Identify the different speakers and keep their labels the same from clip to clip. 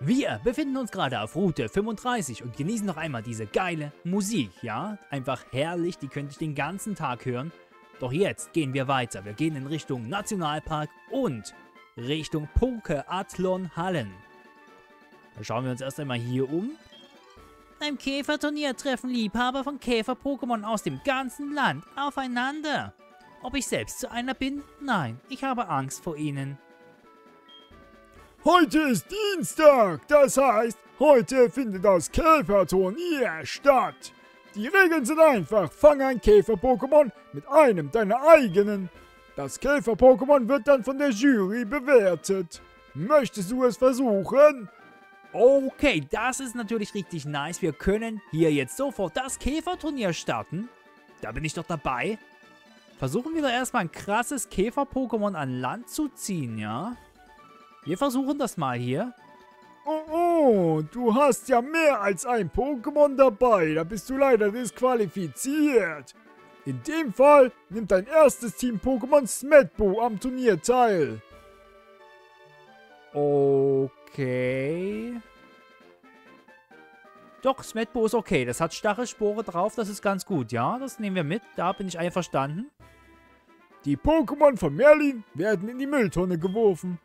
Speaker 1: Wir befinden uns gerade auf Route 35 und genießen noch einmal diese geile Musik, ja? Einfach herrlich, die könnte ich den ganzen Tag hören. Doch jetzt gehen wir weiter. Wir gehen in Richtung Nationalpark und Richtung Pokeathlon Hallen. Da schauen wir uns erst einmal hier um. Beim Käferturnier treffen Liebhaber von Käfer-Pokémon aus dem ganzen Land aufeinander. Ob ich selbst zu einer bin? Nein, ich habe Angst vor ihnen.
Speaker 2: Heute ist Dienstag, das heißt, heute findet das Käferturnier statt. Die Regeln sind einfach, fang ein Käfer-Pokémon mit einem deiner eigenen. Das Käfer-Pokémon wird dann von der Jury bewertet. Möchtest du es versuchen?
Speaker 1: Okay, das ist natürlich richtig nice. Wir können hier jetzt sofort das Käferturnier starten. Da bin ich doch dabei. Versuchen wir da erstmal ein krasses Käfer-Pokémon an Land zu ziehen, ja? Wir versuchen das mal hier.
Speaker 2: Oh, oh, du hast ja mehr als ein Pokémon dabei. Da bist du leider disqualifiziert. In dem Fall nimmt dein erstes Team Pokémon Smetbo am Turnier teil.
Speaker 1: Okay. Doch, Smetbo ist okay. Das hat Stachelspore drauf. Das ist ganz gut. Ja, das nehmen wir mit. Da bin ich einverstanden.
Speaker 2: Die Pokémon von Merlin werden in die Mülltonne geworfen.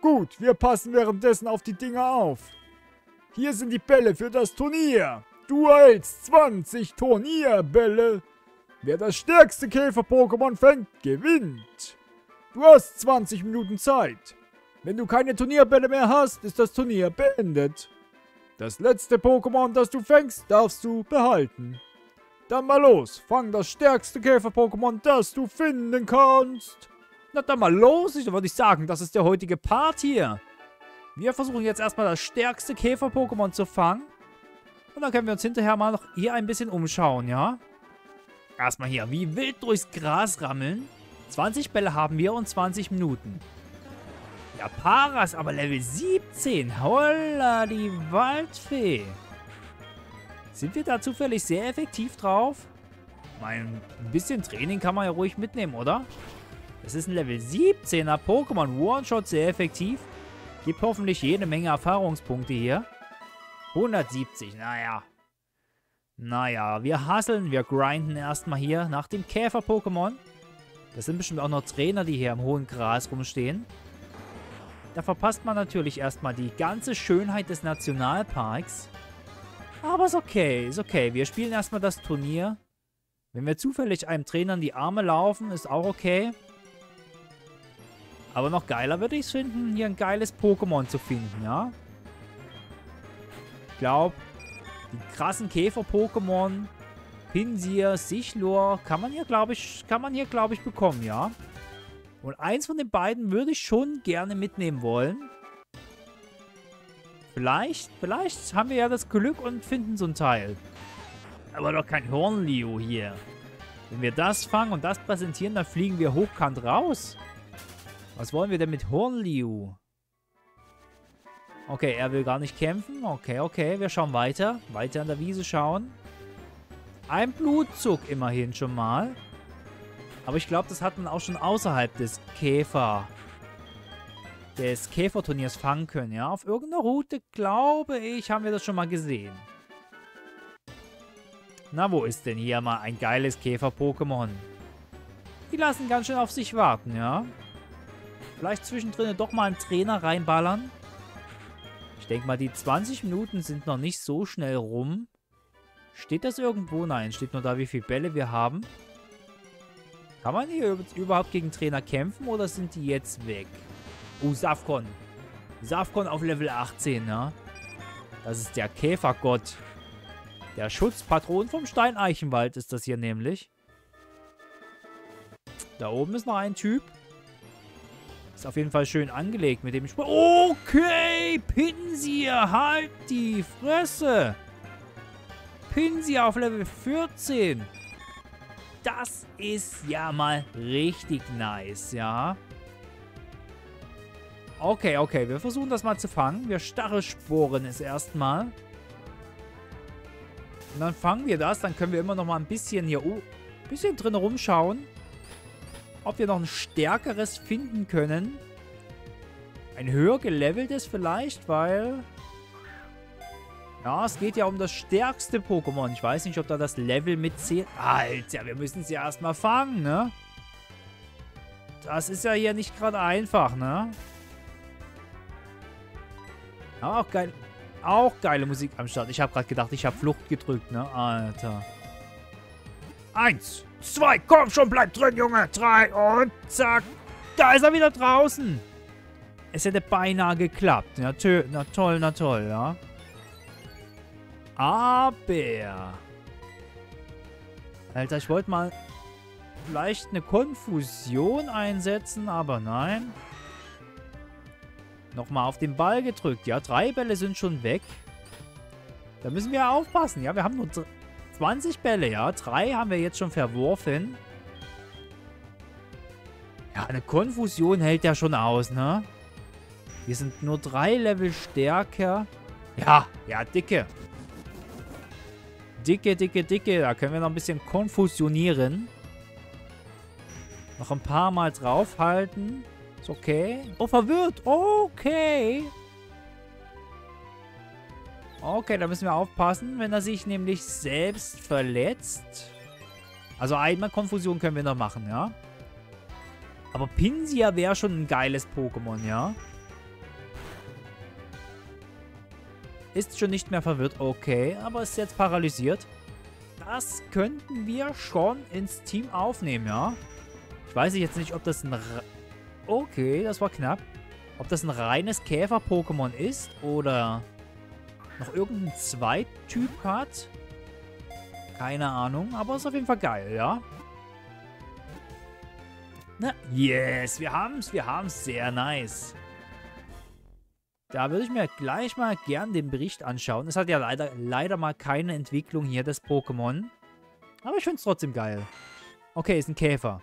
Speaker 2: Gut, wir passen währenddessen auf die Dinger auf. Hier sind die Bälle für das Turnier. Du hältst 20 Turnierbälle. Wer das stärkste Käfer-Pokémon fängt, gewinnt. Du hast 20 Minuten Zeit. Wenn du keine Turnierbälle mehr hast, ist das Turnier beendet. Das letzte Pokémon, das du fängst, darfst du behalten. Dann mal los, fang das stärkste Käfer-Pokémon, das du finden kannst.
Speaker 1: Na dann mal los, ich würde ich sagen, das ist der heutige Part hier. Wir versuchen jetzt erstmal das stärkste Käfer-Pokémon zu fangen. Und dann können wir uns hinterher mal noch hier ein bisschen umschauen, ja? Erstmal hier, wie wild durchs Gras rammeln. 20 Bälle haben wir und 20 Minuten. Ja, Paras, aber Level 17. Holla, die Waldfee. Sind wir da zufällig sehr effektiv drauf? Mein, ein bisschen Training kann man ja ruhig mitnehmen, oder? Das ist ein Level 17er Pokémon. One-Shot sehr effektiv. Gibt hoffentlich jede Menge Erfahrungspunkte hier. 170, naja. Naja, wir hasseln, wir grinden erstmal hier nach dem Käfer-Pokémon. Das sind bestimmt auch noch Trainer, die hier im hohen Gras rumstehen. Da verpasst man natürlich erstmal die ganze Schönheit des Nationalparks. Aber ist okay, ist okay. Wir spielen erstmal das Turnier. Wenn wir zufällig einem Trainer in die Arme laufen, ist auch okay. Aber noch geiler würde ich es finden, hier ein geiles Pokémon zu finden, ja? Ich glaube, die krassen Käfer-Pokémon, Pinsir, Sichlor, kann man hier, glaube ich, kann man hier, glaube ich, bekommen, ja? Und eins von den beiden würde ich schon gerne mitnehmen wollen. Vielleicht, vielleicht haben wir ja das Glück und finden so ein Teil. Aber doch kein Hornlio hier. Wenn wir das fangen und das präsentieren, dann fliegen wir hochkant raus. Was wollen wir denn mit Hornliu? Okay, er will gar nicht kämpfen. Okay, okay, wir schauen weiter. Weiter an der Wiese schauen. Ein Blutzug immerhin schon mal. Aber ich glaube, das hat man auch schon außerhalb des Käfer... des Käferturniers fangen können, ja? Auf irgendeiner Route, glaube ich, haben wir das schon mal gesehen. Na, wo ist denn hier mal ein geiles Käfer-Pokémon? Die lassen ganz schön auf sich warten, ja? Vielleicht zwischendrin doch mal einen Trainer reinballern. Ich denke mal, die 20 Minuten sind noch nicht so schnell rum. Steht das irgendwo? Nein, steht nur da, wie viele Bälle wir haben. Kann man hier überhaupt gegen Trainer kämpfen oder sind die jetzt weg? Oh, Safkon. Safkon auf Level 18, ja. Das ist der Käfergott. Der Schutzpatron vom Steineichenwald ist das hier nämlich. Da oben ist noch ein Typ. Ist auf jeden Fall schön angelegt mit dem Sprung. Okay, Pinsir, halt die Fresse. Pinsir auf Level 14. Das ist ja mal richtig nice, ja. Okay, okay, wir versuchen das mal zu fangen. Wir Stachelsporen es erstmal. Und dann fangen wir das. Dann können wir immer noch mal ein bisschen hier oh, ein bisschen drin rumschauen ob wir noch ein stärkeres finden können. Ein höher geleveltes vielleicht, weil Ja, es geht ja um das stärkste Pokémon. Ich weiß nicht, ob da das Level mitzählt. Alter, wir müssen sie erstmal fangen, ne? Das ist ja hier nicht gerade einfach, ne? Aber auch geil. Auch geile Musik am Start. Ich habe gerade gedacht, ich habe Flucht gedrückt, ne? Alter. Eins, zwei, komm schon, bleib drin, Junge. Drei und zack. Da ist er wieder draußen. Es hätte beinahe geklappt. Ja, na toll, na toll, ja. Aber... Alter, ich wollte mal vielleicht eine Konfusion einsetzen, aber nein. Nochmal auf den Ball gedrückt. Ja, drei Bälle sind schon weg. Da müssen wir aufpassen. Ja, wir haben nur 20 Bälle, ja. Drei haben wir jetzt schon verworfen. Ja, eine Konfusion hält ja schon aus, ne? Wir sind nur drei Level stärker. Ja, ja, dicke. Dicke, dicke, dicke. Da können wir noch ein bisschen konfusionieren. Noch ein paar Mal draufhalten. Ist okay. Oh, verwirrt. Okay. Okay, da müssen wir aufpassen, wenn er sich nämlich selbst verletzt. Also einmal Konfusion können wir noch machen, ja. Aber Pinsia wäre schon ein geiles Pokémon, ja. Ist schon nicht mehr verwirrt, okay. Aber ist jetzt paralysiert. Das könnten wir schon ins Team aufnehmen, ja. Ich weiß jetzt nicht, ob das ein... Okay, das war knapp. Ob das ein reines Käfer-Pokémon ist oder noch irgendein Zweittyp hat. Keine Ahnung, aber ist auf jeden Fall geil, ja. Na, yes, wir haben's, wir haben's. Sehr nice. Da würde ich mir gleich mal gern den Bericht anschauen. Es hat ja leider, leider mal keine Entwicklung hier, das Pokémon. Aber ich finde es trotzdem geil. Okay, ist ein Käfer.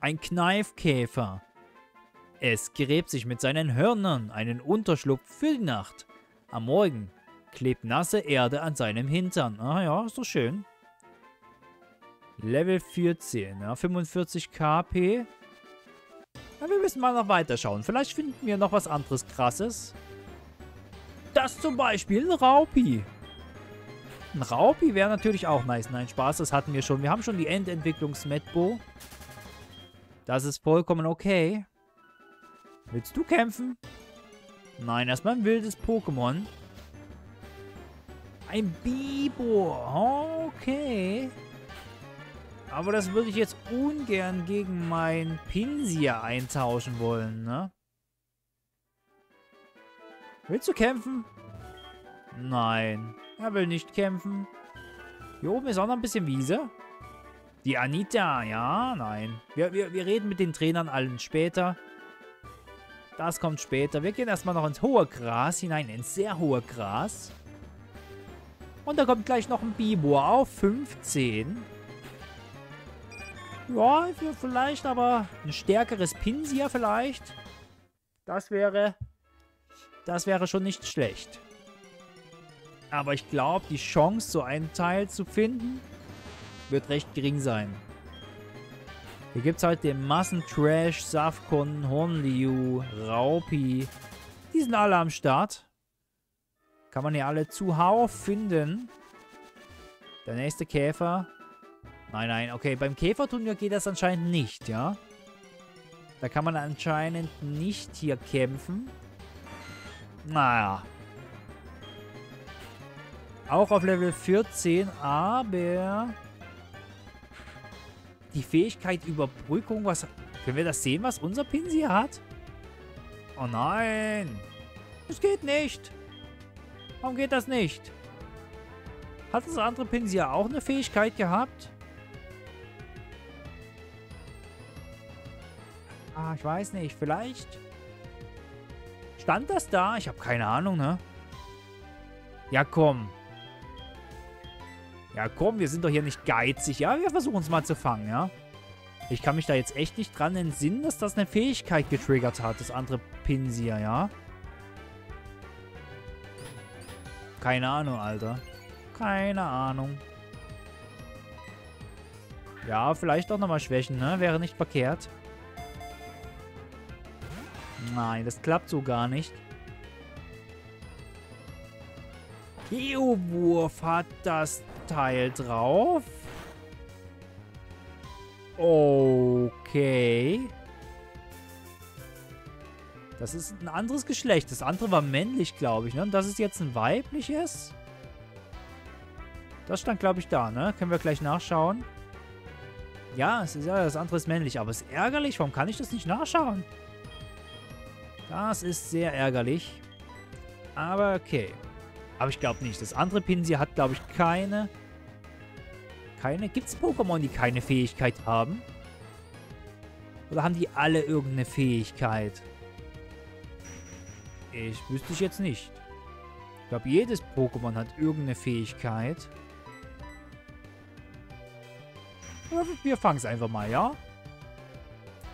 Speaker 1: Ein Kneifkäfer. Es gräbt sich mit seinen Hörnern einen Unterschlupf für die Nacht. Am Morgen klebt nasse Erde an seinem Hintern. Ah ja, ist doch schön. Level 14, ja, 45 KP. Ja, wir müssen mal noch weiterschauen. Vielleicht finden wir noch was anderes Krasses. Das zum Beispiel ein Raupi. Ein Raupi wäre natürlich auch nice. Nein, Spaß, das hatten wir schon. Wir haben schon die Endentwicklungs-Medbo. Das ist vollkommen okay. Willst du kämpfen? Nein, erstmal ein wildes Pokémon. Ein Bibo. Okay. Aber das würde ich jetzt ungern gegen mein Pinsia eintauschen wollen, ne? Willst du kämpfen? Nein. Er will nicht kämpfen. Hier oben ist auch noch ein bisschen Wiese. Die Anita, ja, nein. Wir, wir, wir reden mit den Trainern allen später. Das kommt später. Wir gehen erstmal noch ins hohe Gras hinein, ins sehr hohe Gras. Und da kommt gleich noch ein Bibo auf 15. Ja, vielleicht aber ein stärkeres Pinsia vielleicht. Das wäre... Das wäre schon nicht schlecht. Aber ich glaube, die Chance, so einen Teil zu finden, wird recht gering sein. Hier gibt es halt den Massentrash, Safkon, Hornliu, Raupi. Die sind alle am Start. Kann man hier alle zuhauf finden. Der nächste Käfer. Nein, nein. Okay, beim Käferturnier geht das anscheinend nicht, ja? Da kann man anscheinend nicht hier kämpfen. Naja. Auch auf Level 14, aber... Die Fähigkeit Überbrückung, was... Können wir das sehen, was unser Pinsy hat? Oh nein. Das geht nicht. Warum geht das nicht? Hat das andere Pinsy auch eine Fähigkeit gehabt? Ah, ich weiß nicht. Vielleicht... Stand das da? Ich habe keine Ahnung, ne? Ja, komm. Ja, komm, wir sind doch hier nicht geizig. Ja, wir versuchen es mal zu fangen, ja? Ich kann mich da jetzt echt nicht dran entsinnen, dass das eine Fähigkeit getriggert hat, das andere Pinsir, ja? Keine Ahnung, Alter. Keine Ahnung. Ja, vielleicht auch nochmal schwächen, ne? Wäre nicht verkehrt. Nein, das klappt so gar nicht. Geowurf hat das Teil drauf. Okay. Das ist ein anderes Geschlecht. Das andere war männlich, glaube ich. Ne? Und das ist jetzt ein weibliches. Das stand, glaube ich, da, ne? Können wir gleich nachschauen. Ja, es ist ja, das andere ist männlich. Aber es ist ärgerlich. Warum kann ich das nicht nachschauen? Das ist sehr ärgerlich. Aber okay. Aber ich glaube nicht. Das andere Pinsy hat, glaube ich, keine... Keine... Gibt es Pokémon, die keine Fähigkeit haben? Oder haben die alle irgendeine Fähigkeit? Ich wüsste ich jetzt nicht. Ich glaube, jedes Pokémon hat irgendeine Fähigkeit. Wir fangen es einfach mal, ja?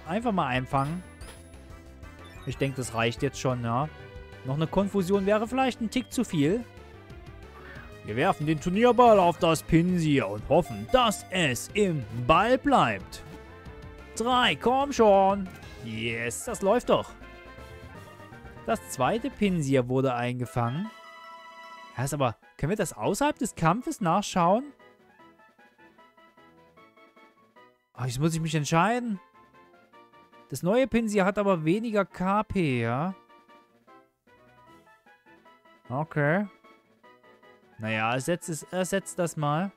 Speaker 1: Einfach mal einfangen. Ich denke, das reicht jetzt schon, ja. Noch eine Konfusion wäre vielleicht ein Tick zu viel. Wir werfen den Turnierball auf das Pinsir und hoffen, dass es im Ball bleibt. Drei, komm schon. Yes, das läuft doch. Das zweite Pinsir wurde eingefangen. Ist aber... Können wir das außerhalb des Kampfes nachschauen? Oh, jetzt muss ich mich entscheiden. Das neue Pinsir hat aber weniger KP, ja? Okay. Naja, ersetzt, es, das mal.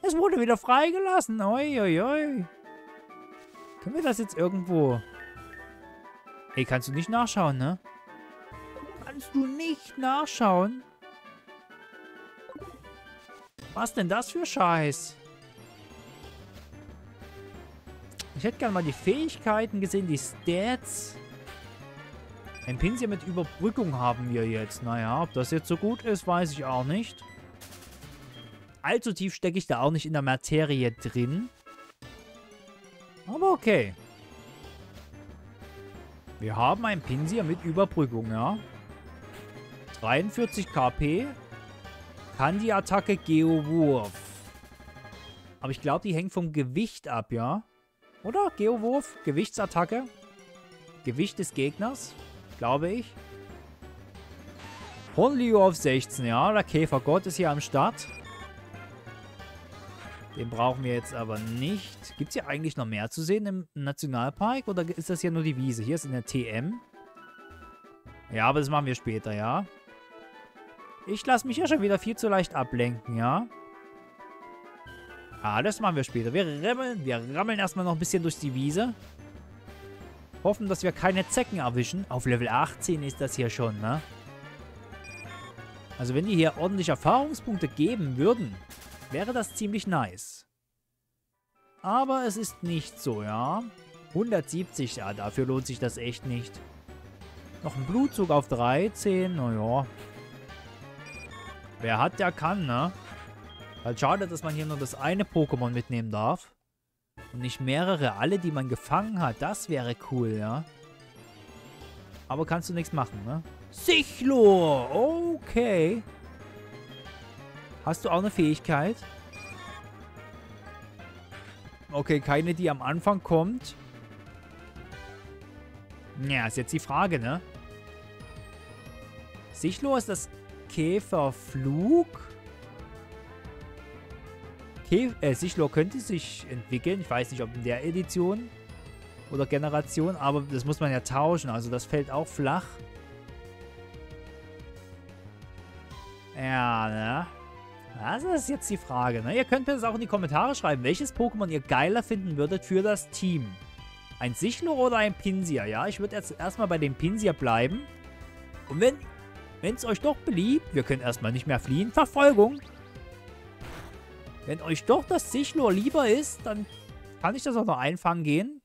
Speaker 1: Es wurde wieder freigelassen. Oi, oi, oi. Können wir das jetzt irgendwo... Ey, kannst du nicht nachschauen, ne? Kannst du nicht nachschauen? Was denn das für Scheiß? Ich hätte gerne mal die Fähigkeiten gesehen, die Stats. Ein Pinsel mit Überbrückung haben wir jetzt. Naja, ob das jetzt so gut ist, weiß ich auch nicht. Allzu tief stecke ich da auch nicht in der Materie drin. Aber okay. Wir haben ein Pinsir mit Überbrückung, ja. 43 KP. Kann die Attacke Geowurf. Aber ich glaube, die hängt vom Gewicht ab, ja. Oder? Geowurf? Gewichtsattacke? Gewicht des Gegners? Glaube ich. Honlio auf 16, ja. Der Käfergott ist hier am Start. Den brauchen wir jetzt aber nicht. Gibt es hier eigentlich noch mehr zu sehen im Nationalpark? Oder ist das hier nur die Wiese? Hier ist eine TM. Ja, aber das machen wir später, ja. Ich lasse mich ja schon wieder viel zu leicht ablenken, ja. Ah, das machen wir später. Wir rammeln, wir rammeln erstmal noch ein bisschen durch die Wiese. Hoffen, dass wir keine Zecken erwischen. Auf Level 18 ist das hier schon, ne? Also wenn die hier ordentlich Erfahrungspunkte geben würden, wäre das ziemlich nice. Aber es ist nicht so, ja. 170, ja, dafür lohnt sich das echt nicht. Noch ein Blutzug auf 13, naja. Wer hat, der kann, ne? Halt schade, dass man hier nur das eine Pokémon mitnehmen darf. Und nicht mehrere, alle, die man gefangen hat. Das wäre cool, ja. Aber kannst du nichts machen, ne? Sichlor! Okay. Hast du auch eine Fähigkeit? Okay, keine, die am Anfang kommt. Ja, ist jetzt die Frage, ne? Sichlor ist das Käferflug. Käf äh, Sichlor könnte sich entwickeln. Ich weiß nicht, ob in der Edition oder Generation, aber das muss man ja tauschen. Also das fällt auch flach. Ja, ne? Das ist jetzt die Frage, ne? Ihr könnt mir das auch in die Kommentare schreiben, welches Pokémon ihr geiler finden würdet für das Team. Ein Sichlor oder ein Pinsir, ja? Ich würde jetzt erstmal bei dem Pinsir bleiben. Und wenn es euch doch beliebt, wir können erstmal nicht mehr fliehen, Verfolgung. Wenn euch doch das Sichlor lieber ist, dann kann ich das auch noch einfangen gehen.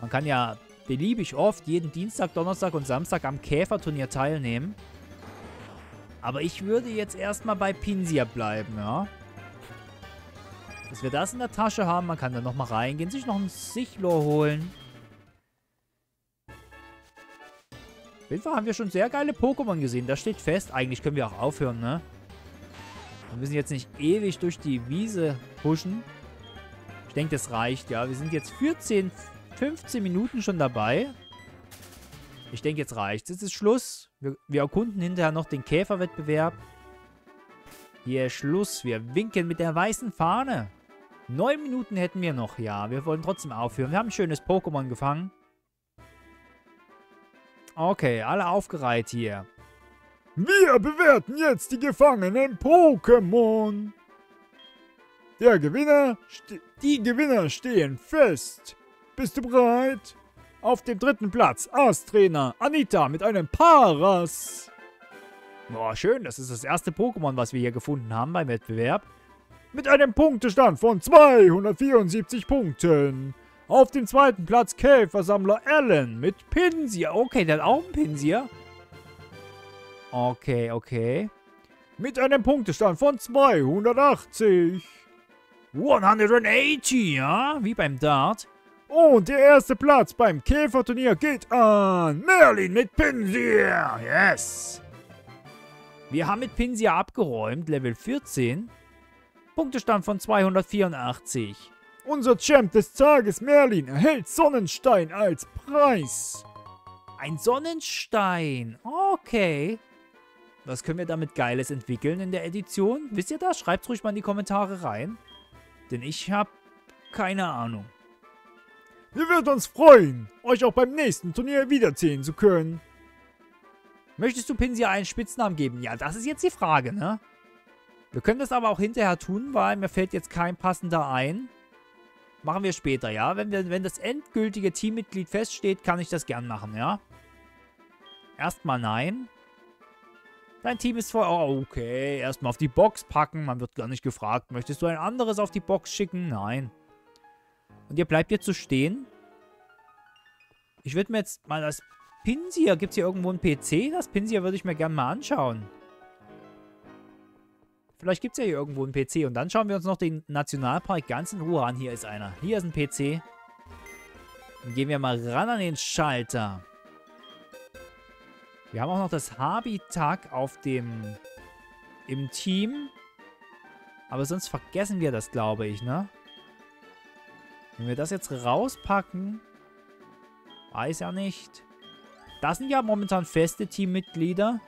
Speaker 1: Man kann ja beliebig oft jeden Dienstag, Donnerstag und Samstag am Käferturnier teilnehmen. Aber ich würde jetzt erstmal bei Pinsir bleiben, ja. Dass wir das in der Tasche haben. Man kann da nochmal reingehen, sich noch ein Sichlor holen. Auf jeden Fall haben wir schon sehr geile Pokémon gesehen. Das steht fest. Eigentlich können wir auch aufhören, ne? Wir müssen jetzt nicht ewig durch die Wiese pushen. Ich denke, das reicht, ja. Wir sind jetzt 14, 15 Minuten schon dabei. Ich denke, jetzt reicht's. Jetzt ist Schluss. Wir, wir erkunden hinterher noch den Käferwettbewerb. Hier ist Schluss. Wir winken mit der weißen Fahne. Neun Minuten hätten wir noch, ja. Wir wollen trotzdem aufhören. Wir haben ein schönes Pokémon gefangen. Okay, alle aufgereiht hier.
Speaker 2: Wir bewerten jetzt die gefangenen Pokémon. Der Gewinner, die Gewinner stehen fest. Bist du bereit? Auf dem dritten Platz Astrainer Anita mit einem Paras.
Speaker 1: Boah, schön. Das ist das erste Pokémon, was wir hier gefunden haben beim Wettbewerb.
Speaker 2: Mit einem Punktestand von 274 Punkten. Auf dem zweiten Platz Käfersammler Allen mit Pinsir.
Speaker 1: Okay, der hat auch einen Pinsir. Okay, okay.
Speaker 2: Mit einem Punktestand von 280.
Speaker 1: 180, ja? Wie beim Dart.
Speaker 2: Und der erste Platz beim Käferturnier geht an Merlin mit Pinsir. Yes.
Speaker 1: Wir haben mit Pinsir abgeräumt, Level 14. Punktestand von 284.
Speaker 2: Unser Champ des Tages, Merlin, erhält Sonnenstein als Preis.
Speaker 1: Ein Sonnenstein. Okay. Was können wir damit Geiles entwickeln in der Edition? Wisst ihr das? Schreibt ruhig mal in die Kommentare rein. Denn ich habe keine Ahnung.
Speaker 2: Wir würden uns freuen, euch auch beim nächsten Turnier wiedersehen zu können.
Speaker 1: Möchtest du Pinsia einen Spitznamen geben? Ja, das ist jetzt die Frage, ne? Wir können das aber auch hinterher tun, weil mir fällt jetzt kein passender ein. Machen wir später, ja? Wenn, wir, wenn das endgültige Teammitglied feststeht, kann ich das gern machen, ja? Erstmal nein. Dein Team ist voll... Oh, okay. Erstmal auf die Box packen. Man wird gar nicht gefragt. Möchtest du ein anderes auf die Box schicken? Nein. Und ihr bleibt jetzt so stehen. Ich würde mir jetzt mal das Pinsier... Gibt es hier irgendwo einen PC? Das Pinsier würde ich mir gerne mal anschauen. Vielleicht gibt es ja hier irgendwo einen PC. Und dann schauen wir uns noch den Nationalpark ganz in Ruhe an. Hier ist einer. Hier ist ein PC. Dann gehen wir mal ran an den Schalter. Wir haben auch noch das Habitat auf dem... im Team. Aber sonst vergessen wir das, glaube ich, ne? Wenn wir das jetzt rauspacken... Weiß ja nicht. Das sind ja momentan feste Teammitglieder.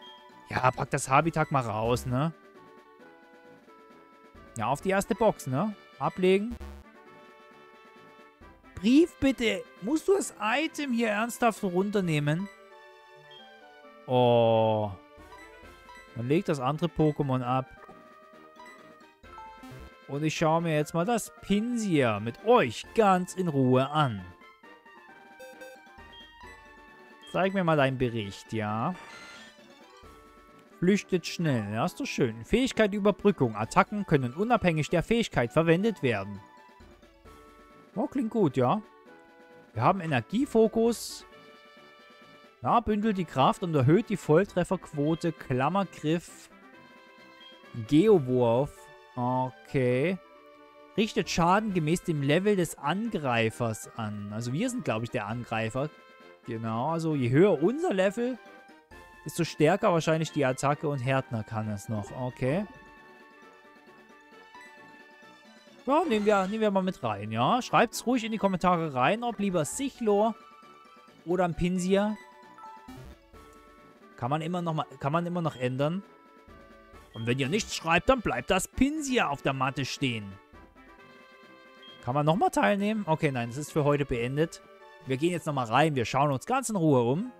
Speaker 1: Ja, pack das Habitat mal raus, ne? Ja, auf die erste Box, ne? Ablegen. Brief bitte. Musst du das Item hier ernsthaft runternehmen? Oh. Dann legt das andere Pokémon ab. Und ich schaue mir jetzt mal das Pinsir mit euch ganz in Ruhe an. Zeig mir mal deinen Bericht, ja? Flüchtet schnell. Ja, ist doch schön. Fähigkeit Überbrückung. Attacken können unabhängig der Fähigkeit verwendet werden. Oh, klingt gut, ja. Wir haben Energiefokus. Ja, bündelt die Kraft und erhöht die Volltrefferquote. Klammergriff. Geowurf. Okay. Richtet Schaden gemäß dem Level des Angreifers an. Also wir sind, glaube ich, der Angreifer. Genau, also je höher unser Level, Desto stärker wahrscheinlich die Attacke und Härtner kann es noch. Okay. Ja, nehmen wir, nehmen wir mal mit rein, ja. Schreibt es ruhig in die Kommentare rein, ob lieber Sichlor oder ein Pinsir. Kann man immer noch mal, kann man immer noch ändern. Und wenn ihr nichts schreibt, dann bleibt das Pinsir auf der Matte stehen. Kann man nochmal teilnehmen? Okay, nein, das ist für heute beendet. Wir gehen jetzt nochmal rein. Wir schauen uns ganz in Ruhe um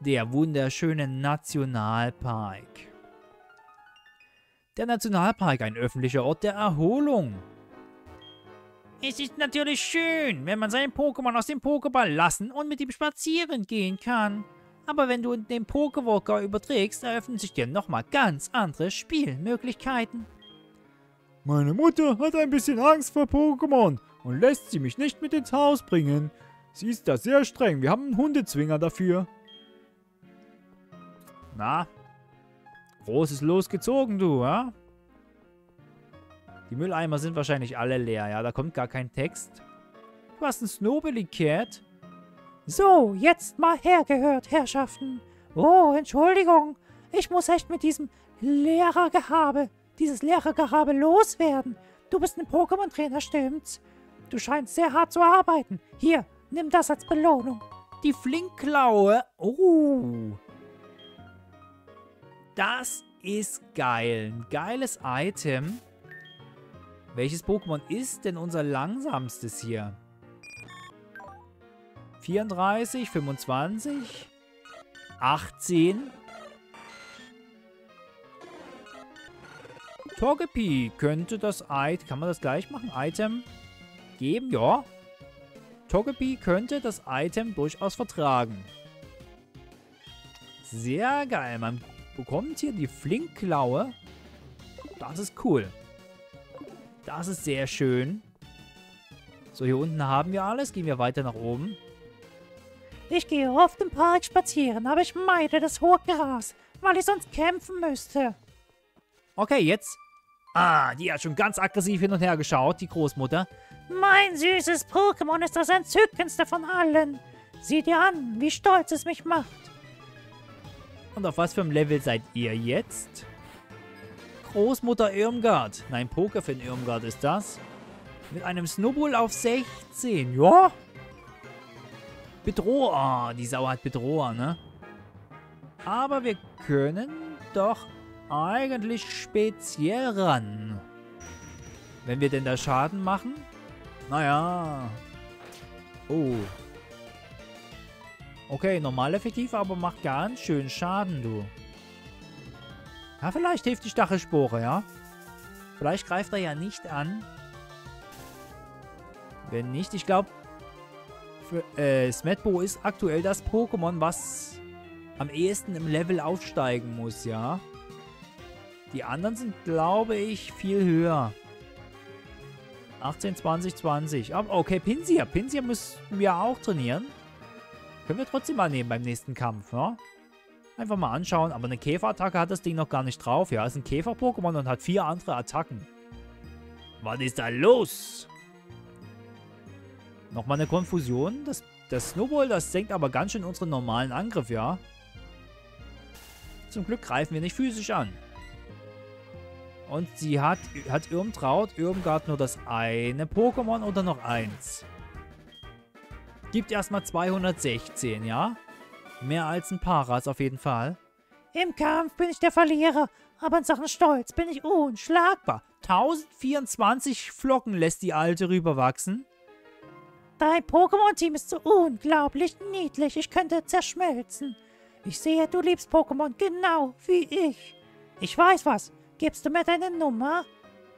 Speaker 1: der wunderschöne Nationalpark. Der Nationalpark, ein öffentlicher Ort der Erholung. Es ist natürlich schön, wenn man seinen Pokémon aus dem Pokéball lassen und mit ihm spazieren gehen kann. Aber wenn du den Pokewalker überträgst, eröffnen sich dir nochmal ganz andere Spielmöglichkeiten.
Speaker 2: Meine Mutter hat ein bisschen Angst vor Pokémon und lässt sie mich nicht mit ins Haus bringen. Sie ist da sehr streng, wir haben einen Hundezwinger dafür.
Speaker 1: Na? Großes losgezogen, du, ja? Die Mülleimer sind wahrscheinlich alle leer, ja? Da kommt gar kein Text. Du hast ein Snowbelly Cat.
Speaker 3: So, jetzt mal hergehört, Herrschaften. Oh, Entschuldigung. Ich muss echt mit diesem Lehrergehabe, dieses Lehrergehabe loswerden. Du bist ein Pokémon-Trainer, stimmt's? Du scheinst sehr hart zu arbeiten. Hier, nimm das als Belohnung.
Speaker 1: Die Flinkklaue. Oh. Das ist geil. Ein geiles Item. Welches Pokémon ist denn unser langsamstes hier? 34, 25, 18. Togepi könnte das Item... Kann man das gleich machen? Item geben? Ja. Togepi könnte das Item durchaus vertragen. Sehr geil. Man bekommt hier die Flinkklaue. Das ist cool. Das ist sehr schön. So, hier unten haben wir alles. Gehen wir weiter nach oben.
Speaker 3: Ich gehe oft im Park spazieren, aber ich meide das hohe Gras, weil ich sonst kämpfen müsste.
Speaker 1: Okay, jetzt. Ah, die hat schon ganz aggressiv hin und her geschaut, die Großmutter.
Speaker 3: Mein süßes Pokémon ist das entzückendste von allen. Sieh dir an, wie stolz es mich macht.
Speaker 1: Und auf was für einem Level seid ihr jetzt? Großmutter Irmgard. Nein, Pokerfin Irmgard ist das. Mit einem Snowball auf 16. Ja. Bedroher. Die Sau hat Bedroher, ne? Aber wir können doch eigentlich speziell ran. Wenn wir denn da Schaden machen? Naja. Oh. Okay, normal effektiv, aber macht ganz schön Schaden, du. Ja, vielleicht hilft die Stachelspore, ja? Vielleicht greift er ja nicht an. Wenn nicht, ich glaube, äh, Smetbo ist aktuell das Pokémon, was am ehesten im Level aufsteigen muss, ja? Die anderen sind, glaube ich, viel höher. 18, 20, 20. Aber okay, Pinsir. Pinsir müssen wir auch trainieren. Können wir trotzdem mal nehmen beim nächsten Kampf, ne? Einfach mal anschauen. Aber eine Käferattacke hat das Ding noch gar nicht drauf. Ja, ist ein Käfer-Pokémon und hat vier andere Attacken. Was ist da los? Nochmal eine Konfusion. Das, das Snowball, das senkt aber ganz schön unseren normalen Angriff, ja? Zum Glück greifen wir nicht physisch an. Und sie hat, hat Irmtraut, Irmgard nur das eine Pokémon oder noch eins? Gibt erstmal 216, ja? Mehr als ein Paras auf jeden Fall.
Speaker 3: Im Kampf bin ich der Verlierer, aber in Sachen Stolz bin ich unschlagbar.
Speaker 1: 1024 Flocken lässt die Alte rüberwachsen.
Speaker 3: Dein Pokémon-Team ist so unglaublich niedlich, ich könnte zerschmelzen. Ich sehe, du liebst Pokémon genau wie ich. Ich weiß was. Gibst du mir deine Nummer?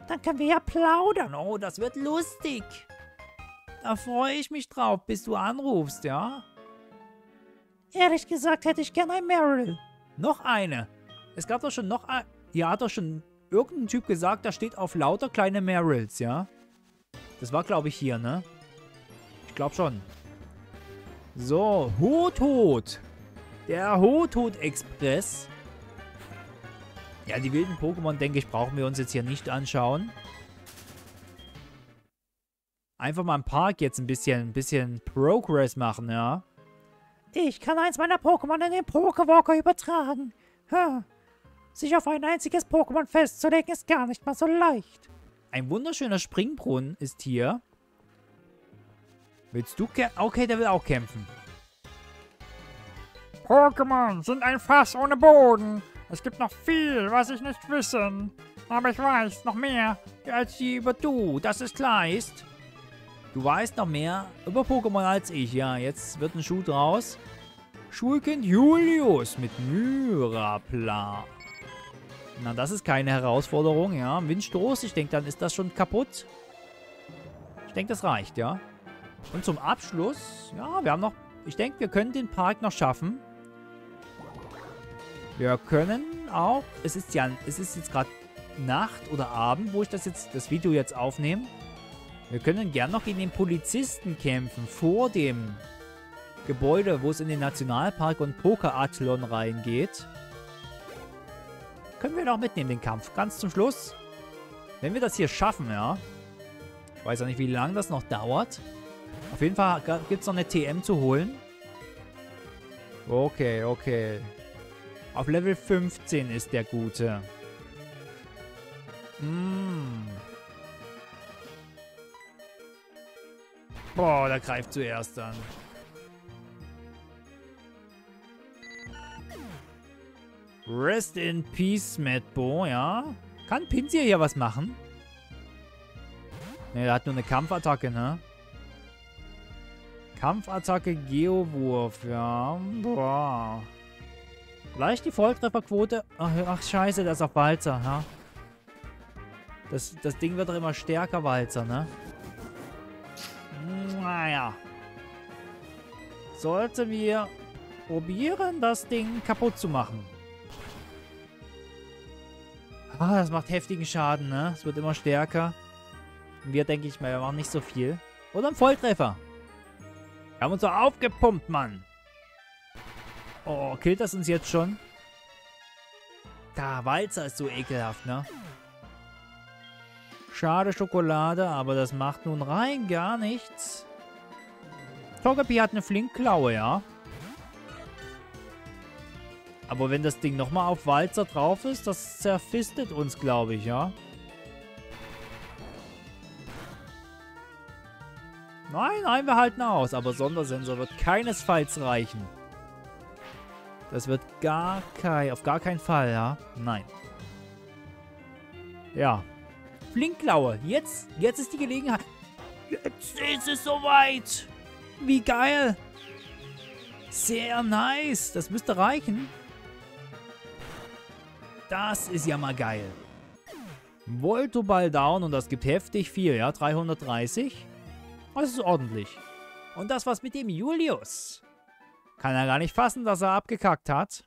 Speaker 3: Dann können wir ja plaudern.
Speaker 1: Oh, das wird lustig. Da freue ich mich drauf, bis du anrufst, ja?
Speaker 3: Ehrlich gesagt hätte ich gerne ein Meryl.
Speaker 1: Noch eine. Es gab doch schon noch ein... Hier hat doch schon irgendein Typ gesagt, da steht auf lauter kleine Meryls, ja? Das war, glaube ich, hier, ne? Ich glaube schon. So, Hotot. Der Hotot-Express. Ja, die wilden Pokémon, denke ich, brauchen wir uns jetzt hier nicht anschauen. Einfach mal im Park jetzt ein bisschen, ein bisschen Progress machen, ja?
Speaker 3: Ich kann eins meiner Pokémon in den Pokewalker übertragen. Ha. Sich auf ein einziges Pokémon festzulegen, ist gar nicht mal so leicht.
Speaker 1: Ein wunderschöner Springbrunnen ist hier. Willst du kämpfen? Okay, der will auch kämpfen.
Speaker 2: Pokémon sind ein Fass ohne Boden. Es gibt noch viel, was ich nicht wissen. Aber ich weiß noch mehr,
Speaker 1: als die über du, das ist klar ist. Du weißt noch mehr über Pokémon als ich. Ja, jetzt wird ein Schuh draus. Schulkind Julius mit Myrapla. Na, das ist keine Herausforderung, ja. Windstoß, ich denke, dann ist das schon kaputt. Ich denke, das reicht, ja. Und zum Abschluss, ja, wir haben noch... Ich denke, wir können den Park noch schaffen. Wir können auch... Es ist ja... Es ist jetzt gerade Nacht oder Abend, wo ich das jetzt das Video jetzt aufnehme. Wir können gern noch gegen den Polizisten kämpfen, vor dem Gebäude, wo es in den Nationalpark und Pokerathlon reingeht. Können wir noch mitnehmen, den Kampf. Ganz zum Schluss. Wenn wir das hier schaffen, ja. Ich weiß auch nicht, wie lange das noch dauert. Auf jeden Fall gibt es noch eine TM zu holen. Okay, okay. Auf Level 15 ist der Gute. Mm. Boah, der greift zuerst an. Rest in Peace, Madbo, ja. Kann Pinsir hier was machen? Ne, er hat nur eine Kampfattacke, ne? Kampfattacke, Geowurf, ja. Boah. Vielleicht die Volltrefferquote. Ach, ach, scheiße, das ist auf Walzer, ja. Das, das Ding wird doch immer stärker, Walzer, ne? Naja. Sollten wir probieren, das Ding kaputt zu machen. Ah, das macht heftigen Schaden, ne? Es wird immer stärker. Wir, denke ich mal, wir machen nicht so viel. Oder ein Volltreffer. Wir haben uns so aufgepumpt, Mann. Oh, killt das uns jetzt schon? Da, Walzer ist so ekelhaft, ne? Schade Schokolade, aber das macht nun rein gar nichts. Togepi hat eine Flinkklaue, ja. Aber wenn das Ding nochmal auf Walzer drauf ist, das zerfistet uns, glaube ich, ja. Nein, nein, wir halten aus. Aber Sondersensor wird keinesfalls reichen. Das wird gar kein, auf gar keinen Fall, ja. Nein. Ja. Flinkklaue. Jetzt, jetzt ist die Gelegenheit. Jetzt ist es soweit. Wie geil. Sehr nice. Das müsste reichen. Das ist ja mal geil. Voltoball down und das gibt heftig viel, ja. 330. Das ist ordentlich. Und das was mit dem Julius. Kann er gar nicht fassen, dass er abgekackt hat.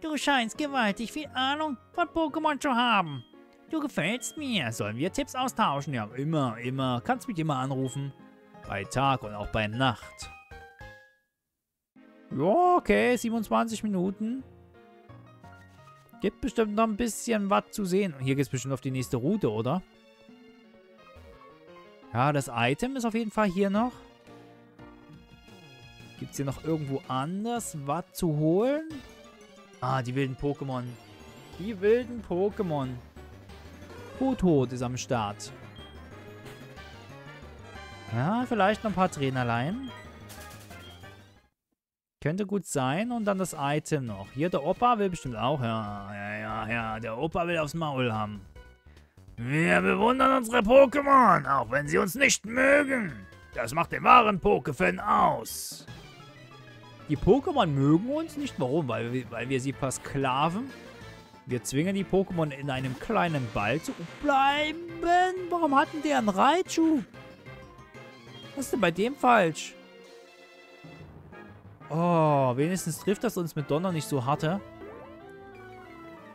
Speaker 1: Du scheinst gewaltig viel Ahnung von Pokémon zu haben. Du gefällst mir. Sollen wir Tipps austauschen? Ja, immer, immer. Kannst mich immer anrufen. Bei Tag und auch bei Nacht. Ja, okay. 27 Minuten. Gibt bestimmt noch ein bisschen was zu sehen. Hier geht es bestimmt auf die nächste Route, oder? Ja, das Item ist auf jeden Fall hier noch. Gibt es hier noch irgendwo anders was zu holen? Ah, die wilden Pokémon. Die wilden Pokémon. Hut ist am Start. Ja, vielleicht noch ein paar Trainerlein. Könnte gut sein. Und dann das Item noch. Hier, der Opa will bestimmt auch. Ja, ja, ja, ja. Der Opa will aufs Maul haben. Wir bewundern unsere Pokémon, auch wenn sie uns nicht mögen. Das macht den wahren Pokéfan aus. Die Pokémon mögen uns nicht. Warum? Weil, wir, weil wir sie versklaven. Wir zwingen die Pokémon in einem kleinen Ball zu bleiben. Warum hatten die einen Raichu? Was ist denn bei dem falsch? Oh, wenigstens trifft das uns mit Donner nicht so harte.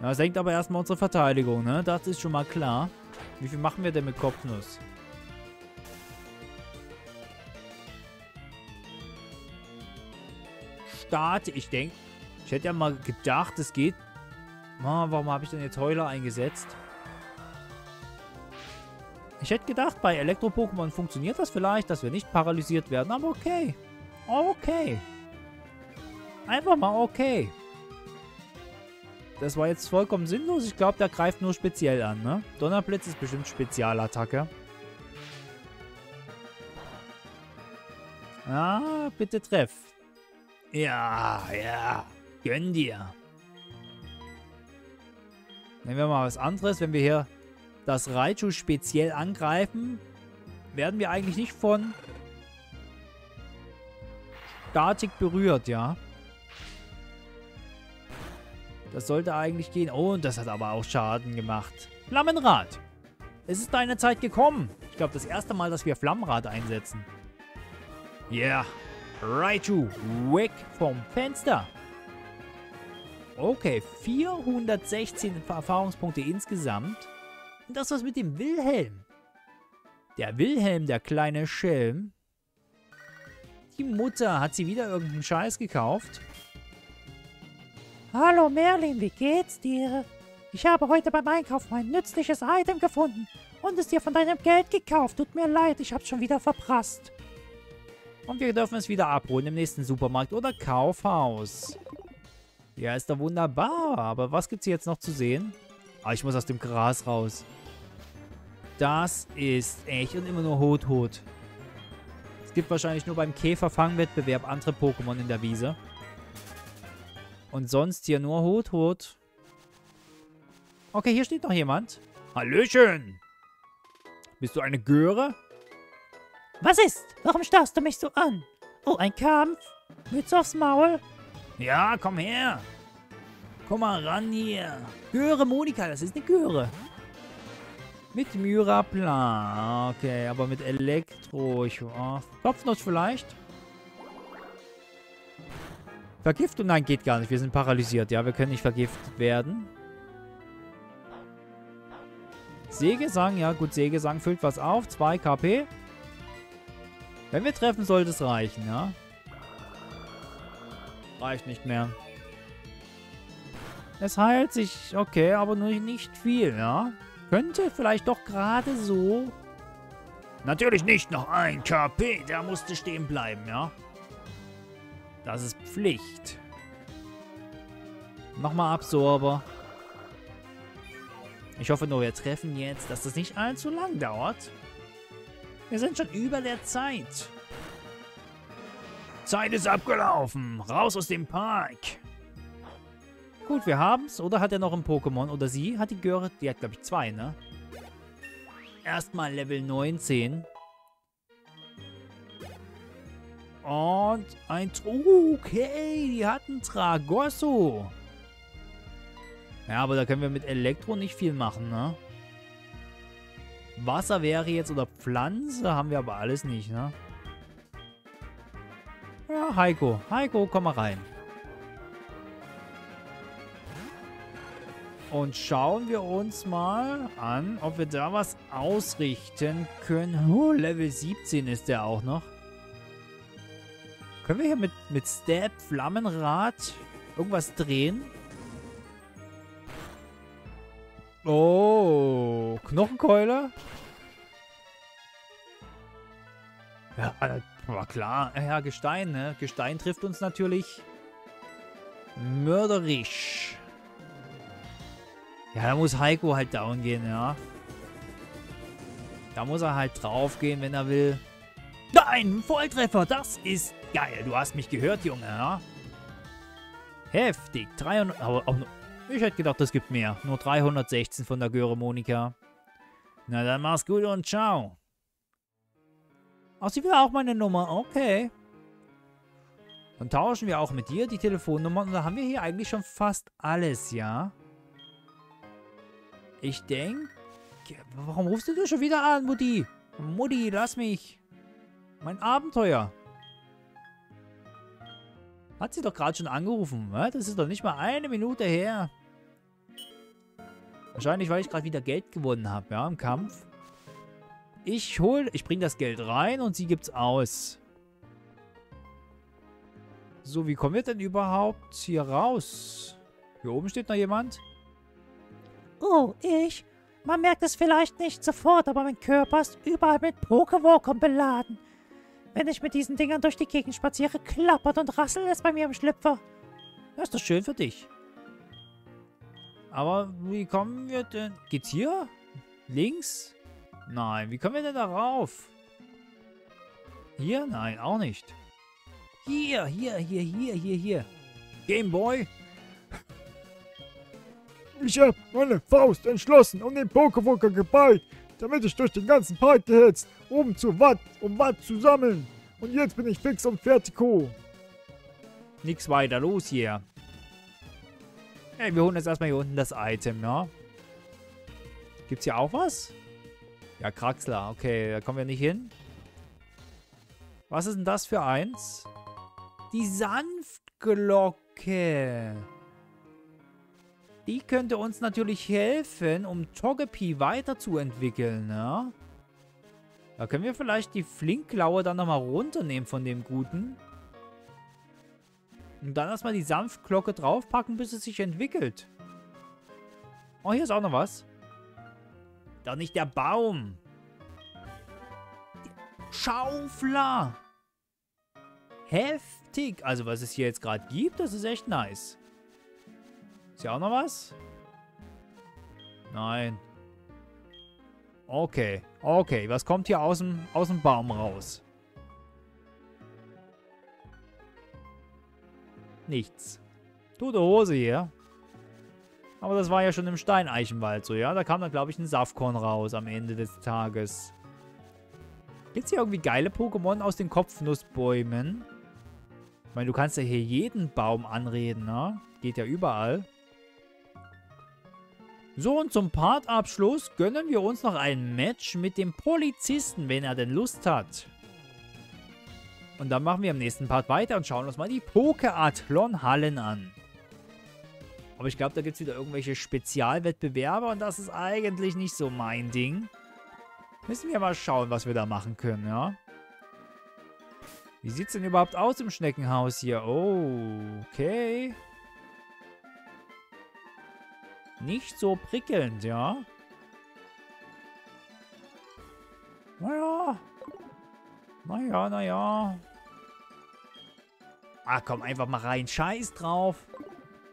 Speaker 1: Ja, senkt aber erstmal unsere Verteidigung, ne? Das ist schon mal klar. Wie viel machen wir denn mit Kopfnuss? Start, ich denke, ich hätte ja mal gedacht, es geht... Oh, warum habe ich denn jetzt Heuler eingesetzt? Ich hätte gedacht, bei Elektro-Pokémon funktioniert das vielleicht, dass wir nicht paralysiert werden, aber okay. Okay. Einfach mal okay. Das war jetzt vollkommen sinnlos. Ich glaube, der greift nur speziell an, ne? Donnerblitz ist bestimmt Spezialattacke. Ah, bitte treff. Ja, ja. Gönn dir. Nehmen wir mal was anderes. Wenn wir hier das Raichu speziell angreifen, werden wir eigentlich nicht von Statik berührt, ja. Das sollte eigentlich gehen. Oh, und das hat aber auch Schaden gemacht. Flammenrad. Es ist deine Zeit gekommen. Ich glaube, das erste Mal, dass wir Flammenrad einsetzen. Yeah. Raichu, weg vom Fenster. Okay, 416 Erfahrungspunkte insgesamt. Und das was mit dem Wilhelm. Der Wilhelm, der kleine Schelm. Die Mutter hat sie wieder irgendeinen Scheiß gekauft.
Speaker 3: Hallo Merlin, wie geht's dir? Ich habe heute beim Einkauf mein nützliches Item gefunden und es dir von deinem Geld gekauft. Tut mir leid, ich hab's schon wieder verprasst.
Speaker 1: Und wir dürfen es wieder abholen im nächsten Supermarkt oder Kaufhaus. Ja, ist doch wunderbar. Aber was gibt's hier jetzt noch zu sehen? Ah, ich muss aus dem Gras raus. Das ist echt und immer nur Hot-Hot. Es gibt wahrscheinlich nur beim Käferfangwettbewerb andere Pokémon in der Wiese. Und sonst hier nur Hut, Hut. Okay, hier steht noch jemand. Hallöchen. Bist du eine Göre?
Speaker 3: Was ist? Warum starrst du mich so an? Oh, ein Kampf? Mütze aufs Maul?
Speaker 1: Ja, komm her. Komm mal ran hier. Göre Monika, das ist eine Göre. Mit Myraplan. Okay, aber mit Elektro. Ich, oh, Kopfnuss vielleicht? Vergiftung? Nein, geht gar nicht. Wir sind paralysiert. Ja, wir können nicht vergiftet werden. Seegesang. Ja, gut, Seegesang füllt was auf. 2 KP. Wenn wir treffen, sollte es reichen, ja. Reicht nicht mehr. Es heilt sich, okay, aber nur nicht viel, ja. Könnte vielleicht doch gerade so... Natürlich nicht noch ein KP, der musste stehen bleiben, ja. Das ist Pflicht. Nochmal Absorber. Ich hoffe nur, wir treffen jetzt, dass das nicht allzu lang dauert. Wir sind schon über der Zeit. Zeit ist abgelaufen. Raus aus dem Park. Gut, wir haben's. Oder hat er noch ein Pokémon? Oder sie? Hat die Göre? Die hat, glaube ich, zwei, ne? Erstmal Level 19. Und ein... Okay, die hat einen Tragosso. Ja, aber da können wir mit Elektro nicht viel machen, ne? Wasser wäre jetzt oder Pflanze haben wir aber alles nicht, ne? Ja, Heiko. Heiko, komm mal rein. Und schauen wir uns mal an, ob wir da was ausrichten können. Oh, Level 17 ist der auch noch. Können wir hier mit, mit Stab, Flammenrad irgendwas drehen? Oh, Knochenkeule? Ja, war klar. Ja, Gestein, ne? Gestein trifft uns natürlich mörderisch. Ja, da muss Heiko halt down gehen, ja. Da muss er halt drauf gehen, wenn er will. Nein, Volltreffer, das ist geil. Du hast mich gehört, Junge, ja. Heftig. 300, aber auch nur, ich hätte gedacht, das gibt mehr. Nur 316 von der Göre Monika. Na dann mach's gut und ciao. Ach, sie will auch meine Nummer. Okay. Dann tauschen wir auch mit dir die Telefonnummer. Und da haben wir hier eigentlich schon fast alles, ja? Ich denke... Warum rufst du schon wieder an, Mutti? Mutti, lass mich. Mein Abenteuer. Hat sie doch gerade schon angerufen. Das ist doch nicht mal eine Minute her. Wahrscheinlich, weil ich gerade wieder Geld gewonnen habe, ja, im Kampf. Ich hol, ich bring das Geld rein und sie gibt's aus. So, wie kommen wir denn überhaupt hier raus? Hier oben steht noch jemand.
Speaker 3: Oh, ich? Man merkt es vielleicht nicht sofort, aber mein Körper ist überall mit Pokewalkern beladen. Wenn ich mit diesen Dingern durch die Gegend spaziere, klappert und rasselt es bei mir im Schlüpfer.
Speaker 1: Das ist doch schön für dich. Aber wie kommen wir denn... Geht's hier? Links? Nein, wie kommen wir denn da rauf? Hier? Nein, auch nicht. Hier, hier, hier, hier, hier, hier. Gameboy?
Speaker 2: Ich hab meine Faust entschlossen und den Pokewalker geballt, damit ich durch den ganzen Park gehetzt, um zu Watt, um Watt zu sammeln. Und jetzt bin ich fix und fertigo.
Speaker 1: Nix weiter, los hier. Hey, wir holen jetzt erstmal hier unten das Item, ja? Gibt's hier auch was? Ja, Kraxler. Okay, da kommen wir nicht hin. Was ist denn das für eins? Die Sanftglocke. Die könnte uns natürlich helfen, um Togepi weiterzuentwickeln, ne? Da können wir vielleicht die Flinkklaue dann nochmal runternehmen von dem Guten. Und dann erstmal die Sanftglocke draufpacken, bis es sich entwickelt. Oh, hier ist auch noch was. Doch nicht der Baum. Schaufler. Heftig. Also, was es hier jetzt gerade gibt, das ist echt nice. Ist hier auch noch was? Nein. Okay. Okay. Was kommt hier aus dem, aus dem Baum raus? Nichts. Tote Hose hier. Aber das war ja schon im Steineichenwald so, ja? Da kam dann, glaube ich, ein Saftkorn raus am Ende des Tages. Gibt es hier irgendwie geile Pokémon aus den Kopfnussbäumen? Ich meine, du kannst ja hier jeden Baum anreden, ne? Geht ja überall. So, und zum Partabschluss gönnen wir uns noch ein Match mit dem Polizisten, wenn er denn Lust hat. Und dann machen wir im nächsten Part weiter und schauen uns mal die Pokeathlon-Hallen an. Aber ich glaube, da gibt es wieder irgendwelche Spezialwettbewerbe und das ist eigentlich nicht so mein Ding. Müssen wir mal schauen, was wir da machen können, ja? Wie sieht es denn überhaupt aus im Schneckenhaus hier? Oh, okay. Nicht so prickelnd, ja? Naja. Naja, naja. Ah, komm einfach mal rein. Scheiß drauf.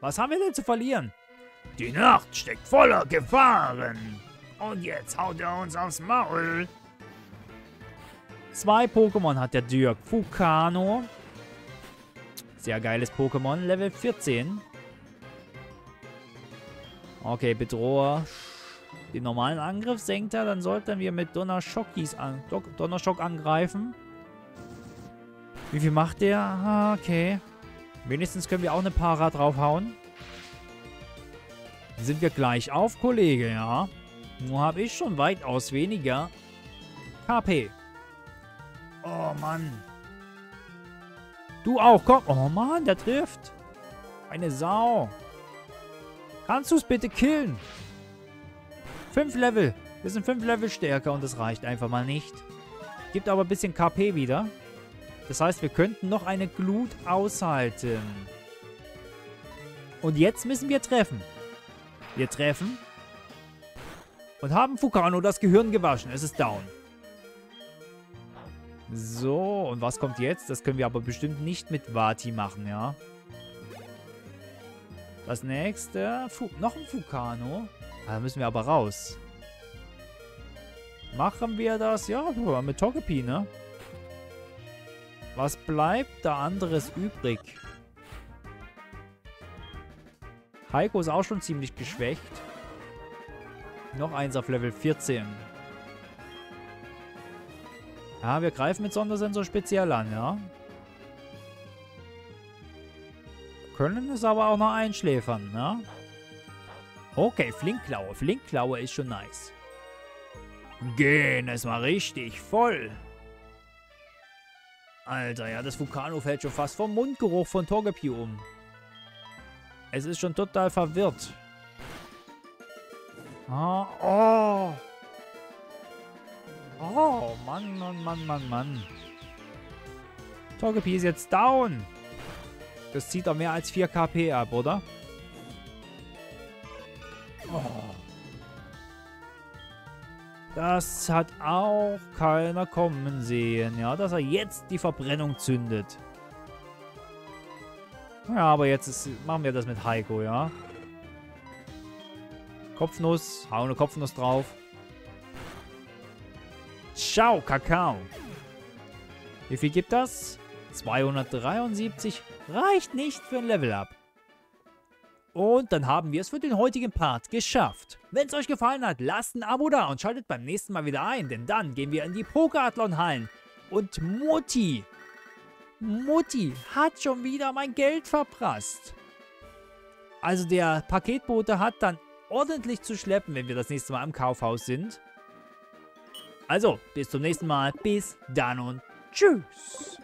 Speaker 1: Was haben wir denn zu verlieren?
Speaker 2: Die Nacht steckt voller Gefahren. Und jetzt haut er uns aufs Maul.
Speaker 1: Zwei Pokémon hat der Dirk. Fukano. Sehr geiles Pokémon. Level 14. Okay, Bedroher. Den normalen Angriff senkt er. Dann sollten wir mit Donnerschockis an Donnerschock angreifen. Wie viel macht der? Ah, okay. Wenigstens können wir auch eine Para draufhauen. Sind wir gleich auf, Kollege, ja? Nur habe ich schon weitaus weniger KP.
Speaker 2: Oh, Mann.
Speaker 1: Du auch, komm. Oh, Mann, der trifft. Eine Sau. Kannst du es bitte killen? Fünf Level. Wir sind fünf Level stärker und das reicht einfach mal nicht. Gibt aber ein bisschen KP wieder. Das heißt, wir könnten noch eine Glut aushalten. Und jetzt müssen wir treffen. Wir treffen. Und haben Fukano das Gehirn gewaschen. Es ist down. So, und was kommt jetzt? Das können wir aber bestimmt nicht mit Vati machen, ja? Das nächste. Fu noch ein Fukano. Ah, da müssen wir aber raus. Machen wir das? Ja, mit Togepi, ne? Was bleibt da anderes übrig? Heiko ist auch schon ziemlich geschwächt. Noch eins auf Level 14. Ja, wir greifen mit Sondersensor speziell an, ja. Können es aber auch noch einschläfern, ne? Okay, Flinkklaue. Flinkklaue ist schon nice.
Speaker 2: Gehen es mal richtig voll.
Speaker 1: Alter, ja, das Vulkano fällt schon fast vom Mundgeruch von Togepi um. Es ist schon total verwirrt. Ah, oh. Oh, Mann, Mann, Mann, Mann, Mann. Togepi ist jetzt down. Das zieht doch mehr als 4 KP ab, oder? Oh. Das hat auch keiner kommen sehen, ja, dass er jetzt die Verbrennung zündet. Ja, aber jetzt ist, machen wir das mit Heiko, ja. Kopfnuss, hau eine Kopfnuss drauf. Ciao, Kakao. Wie viel gibt das? 273. Reicht nicht für ein Level-Up. Und dann haben wir es für den heutigen Part geschafft. Wenn es euch gefallen hat, lasst ein Abo da und schaltet beim nächsten Mal wieder ein, denn dann gehen wir in die Pokeathlon-Hallen. Und Mutti, Mutti hat schon wieder mein Geld verprasst. Also der Paketbote hat dann ordentlich zu schleppen, wenn wir das nächste Mal im Kaufhaus sind. Also, bis zum nächsten Mal. Bis dann und tschüss.